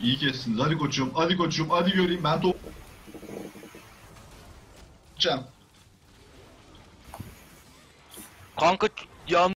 İyi kestiniz. Hadi koçum, hadi koçum, hadi göreyim ben top... Can. Kanka yan